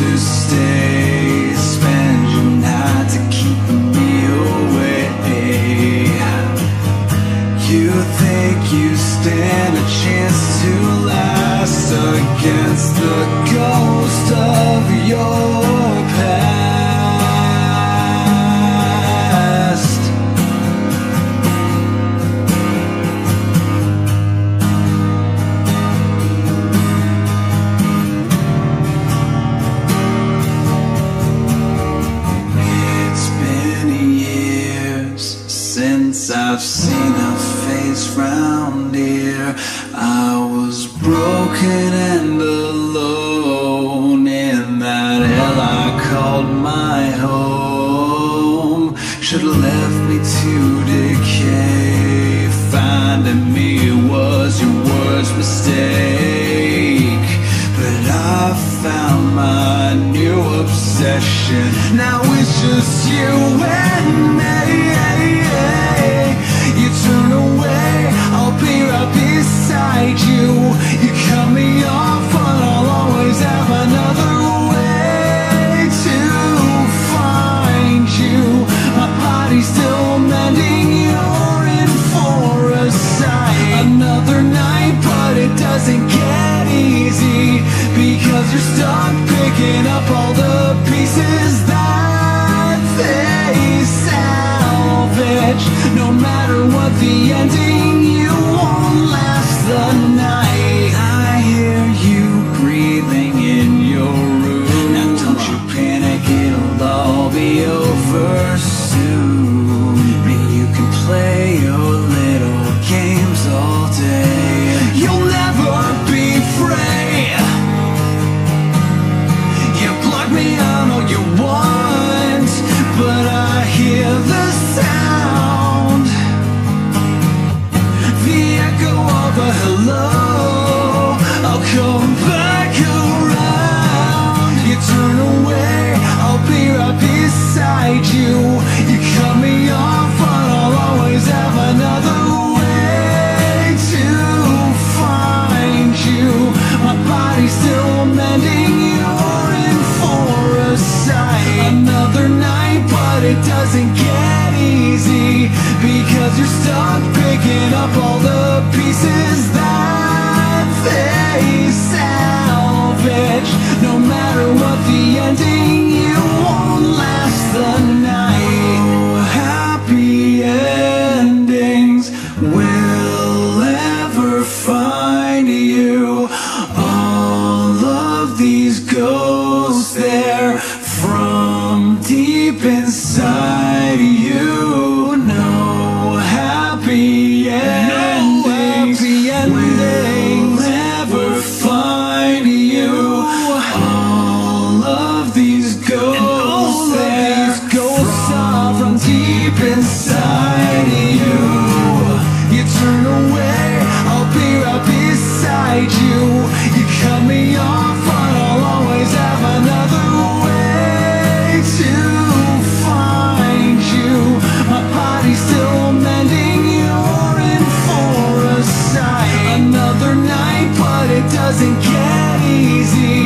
to stay. Spend your night to keep me away You think you stand a chance to last Against the ghost of your since I've seen a face round here. I was broken and alone in that hell I called my home. Should've left me to decay. Finding me was your worst mistake. But I found my new obsession. Now it's just you and me turn away. I'll be right beside you. You cut me off but I'll always have another way To find you. My body's still mending You're in for a sight. Another night but it doesn't get easy Because you're stuck picking up all the pieces what the ending you won't last the night. I hear you breathing in your room. Now don't you panic, it'll all be over soon. And you can play your little games all day. You'll never be free. You block me on all you want But I hear the sound. these ghosts, these ghosts are from deep inside you. You turn away, I'll be right beside you. You cut me off, but I'll always have another way to find you. My body's still mending, you're in for a sight. Another night, but it doesn't get easy.